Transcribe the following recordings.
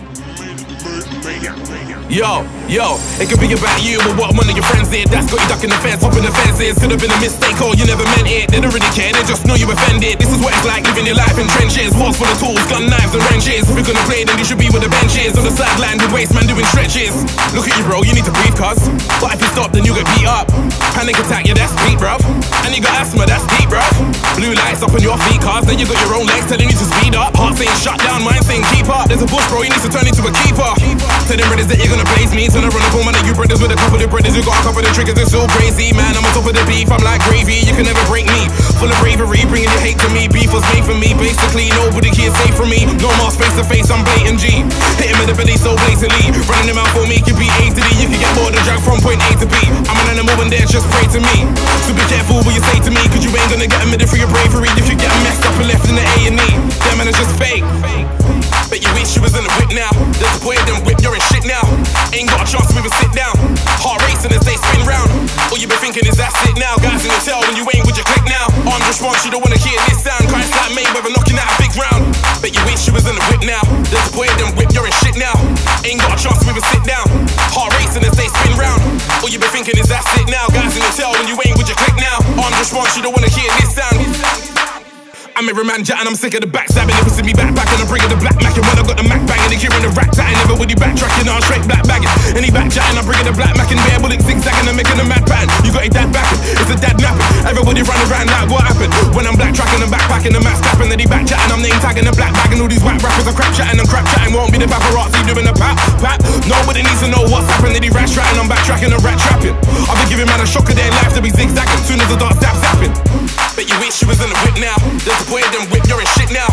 made, made, made Yo, yo, it could be about you, but what one of your friends did, that's got you ducking the fence, hopping the fences. Could have been a mistake, or you never meant it. They don't really care, they just know you offended. This is what it's like living your life in trenches. Walls full of tools, gun knives and wrenches. If you're gonna play, then you should be with the benches. On the sideline with waste man doing stretches. Look at you, bro, you need to breathe, cuz. But if you stop, then you get beat up. Panic attack, yeah, that's deep, bruv. And you got asthma, that's deep, bruv. Blue lights up on your feet, cuz. Then you got your own legs telling you to speed up. Heart saying shut down, mind saying keep up. There's a bush, bro, you need to turn into a keeper. Tell them brothers that you're gonna blaze me. Turn around up on one you brothers with a couple of brothers who got a couple of triggers. It's so crazy, man. I'm on top of the beef. I'm like gravy. You can never break me. Full of bravery, bringing your hate to me. Beef was made for me. Basically, nobody can safe from me. No more face to face. I'm blatant G. Hit him in the belly so blatantly. Running him out for me could be A to D. You can get more than drag from point A to B. I'm an animal and they're just pray to me. So be careful what you say to me, cause you ain't gonna get a minute for your bravery. If you get messed up and left in the A and E, damn man, it's just fake. Bet you wish you was in the whip now. Shit now. Ain't got a chance to even sit down. Heart racing as they spin round. All you been thinking is that's it now. Guys in the tell when you ain't with your click now. Arm response, you don't wanna hear this sound. Christ like Mayweather knocking out a big round. Bet you wish you was in the whip now. There's a boy them whip, you're in shit now. Ain't got a chance to even sit down. Heart racing as they spin round. All you been thinking is that's it now. Guys in the tell when you ain't with your click now. Arm response, you don't wanna. I'm every man jet and I'm sick of the backstabbing. Never see me backpacking, I'm bringing the black mac. And when I got the Mac banging, they hearing the rat tatting. Never with you backtracking, I'm straight black bagging. And he back chatting, I'm bringing the black mac and bare bullet zigzagging. I'm making a mad pattern. You got it dad backing, it's a dad napping. Everybody running around like what happened? When I'm black tracking and backpacking, the mask tapping. Then he back chatting, I'm name tagging the black bagging. All these whack rappers are crap chatting and crap chatting. Won't be the paparazzi doing the pap pap. Nobody needs to know what's happening. Then he rat ratting, I'm backtracking and rat trapping. I've been giving man a shock of their life to be zigzagging. Soon as the dark. Bet you wish you was in the whip now. There's a boy in them whip, you're in shit now.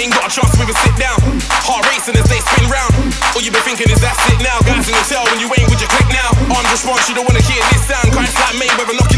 Ain't got a chance to even sit down. Heart racing as they spin round. All you been thinking is that's it now. Guys in the tell when you ain't with your click now. I'm just you don't wanna hear this sound. Cause it's like Mayweather knocking.